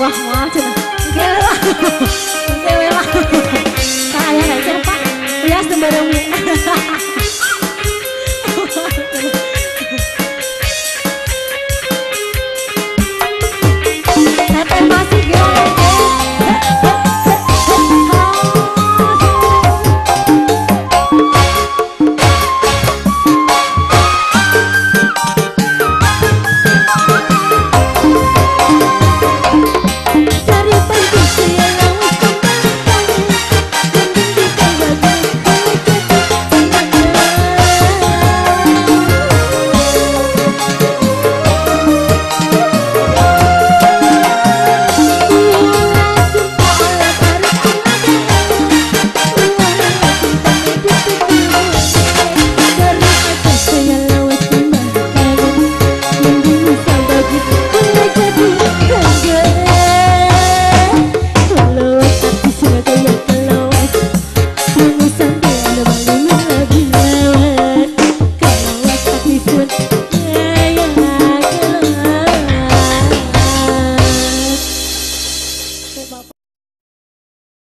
哇哇这个你看这个